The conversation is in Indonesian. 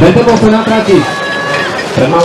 Będę mocno na traci. Mało.